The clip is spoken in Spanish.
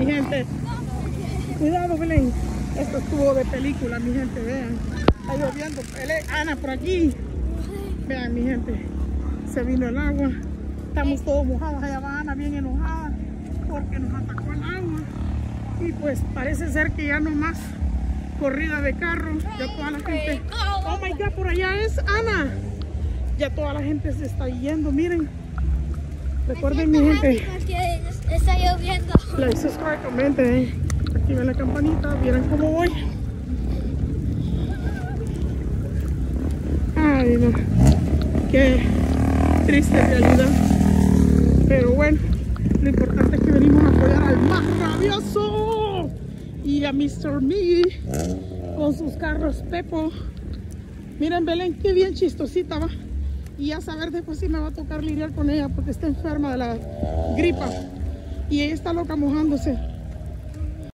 mi gente. Cuidado, Belén. Esto estuvo de película, mi gente, vean. Está lloviendo. Ana, por aquí. Vean, mi gente. Se vino el agua. Estamos todos mojados. Allá va Ana bien enojada porque nos atacó el agua. Y pues parece ser que ya no más corrida de carro. Ya toda la gente. Oh my god, por allá es Ana. Ya toda la gente se está yendo, miren. Recuerden, mi gente. Está. Like, subscribe, comenten, activen la campanita, vieran cómo voy. Ay, no. Qué triste realidad. Pero bueno, lo importante es que venimos a apoyar al más rabioso y a Mr. Me con sus carros Pepo. Miren, Belén, qué bien chistosita va. Y ya saber después si me va a tocar lidiar con ella porque está enferma de la gripa. Y ella está loca mojándose.